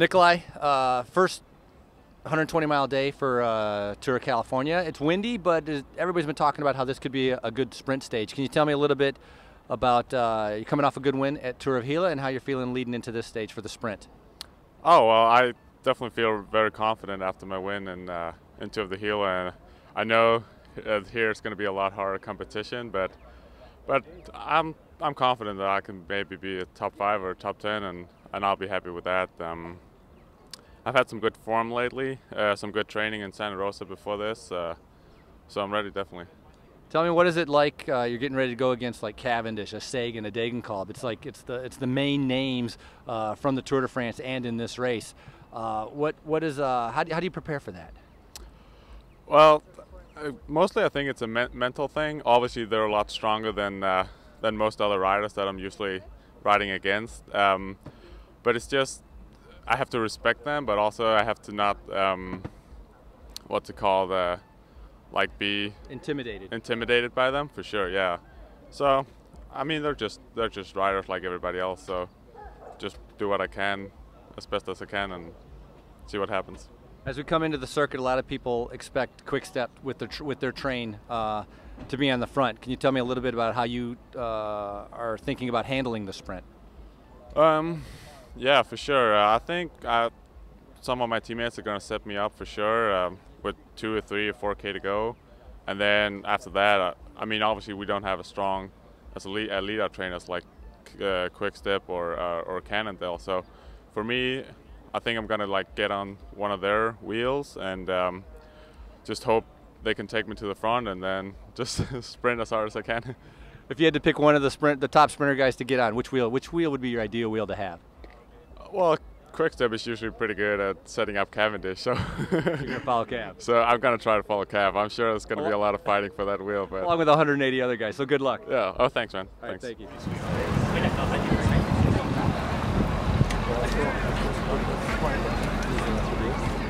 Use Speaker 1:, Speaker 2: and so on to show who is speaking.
Speaker 1: Nicolai, uh, first 120 mile day for uh, Tour of California. It's windy, but everybody's been talking about how this could be a, good sprint stage. Can you tell me a little bit about uh, you coming off a good win at Tour of Gila and how you're feeling leading into this stage for the sprint?
Speaker 2: Oh well, I definitely feel very confident after my win in uh, in Tour of the Gila, and I know uh, here it's going to be a lot harder competition, but but I'm I'm confident that I can maybe be a top five or top ten, and and I'll be happy with that. Um, I've had some good form lately, uh, some good training in Santa Rosa before this, uh, so I'm ready definitely.
Speaker 1: Tell me, what is it like? Uh, you're getting ready to go against like Cavendish, a Sagan, a Degenkolb. It's like it's the it's the main names uh, from the Tour de France and in this race. Uh, what what is uh, how do, how do you prepare for that?
Speaker 2: Well, mostly I think it's a me mental thing. Obviously, they're a lot stronger than than most other riders that I'm usually riding against. Um, but it's just I have to respect them, but also I have to not um, what's it called, uh, like be
Speaker 1: intimidated.
Speaker 2: Intimidated by them for sure, yeah. So, I mean, they're just they're just riders like everybody else. So, just do what I can as best as I can and see what happens.
Speaker 1: As we come into the circuit, a lot of people expect Quick Step with their with their train uh, to be on the front. Can you tell me a little bit about how you uh, are thinking about handling the sprint?
Speaker 2: Um, yeah, for sure. Uh, I think uh, some of my teammates are going to set me up for sure um, with two or three or four k to go, and then after that, uh, I mean, obviously we don't have a strong as a lead out trainers like uh, Quick Step or uh, or Cannondale. So for me, I think I'm gonna like get on one of their wheels and um, just hope they can take me to the front and then just sprint as hard as I can.
Speaker 1: If you had to pick one of the sprint, the top sprinter guys to get on, which wheel? Which wheel would be your ideal wheel to have?
Speaker 2: Well, Quickstep is usually pretty good at setting up Cavendish, so
Speaker 1: you're gonna follow Cav.
Speaker 2: So I'm gonna try to follow Cav. I'm sure there's gonna well, be a lot of fighting for that wheel, but
Speaker 1: along with 180 other guys. So good luck.
Speaker 2: Yeah. Oh, thanks, man.
Speaker 1: All
Speaker 2: thanks.
Speaker 1: Right, thank you. Thank you.